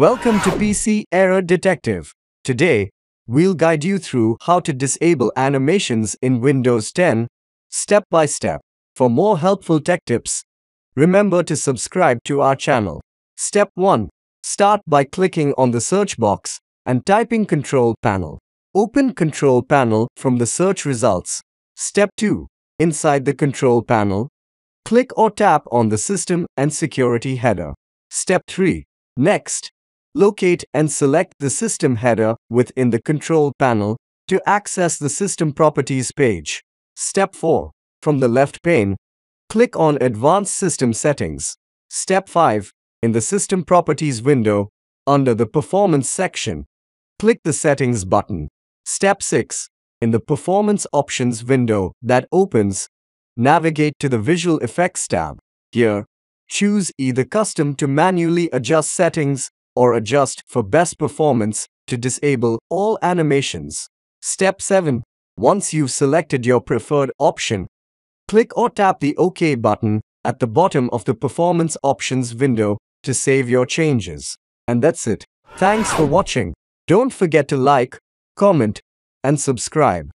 Welcome to PC Error Detective. Today, we'll guide you through how to disable animations in Windows 10, step by step. For more helpful tech tips, remember to subscribe to our channel. Step 1. Start by clicking on the search box and typing Control Panel. Open Control Panel from the search results. Step 2. Inside the Control Panel, click or tap on the System and Security header. Step 3. Next, locate and select the System header within the Control Panel to access the System Properties page. Step 4. From the left pane, click on Advanced System Settings. Step 5. In the System Properties window, under the Performance section, click the Settings button. Step 6. In the Performance Options window that opens, navigate to the Visual Effects tab. Here, choose either Custom to manually adjust settings or Adjust for best performance to disable all animations. Step 7. Once you've selected your preferred option, click or tap the OK button at the bottom of the Performance Options window to save your changes. And that's it. Thanks for watching. Don't forget to like, comment, and subscribe.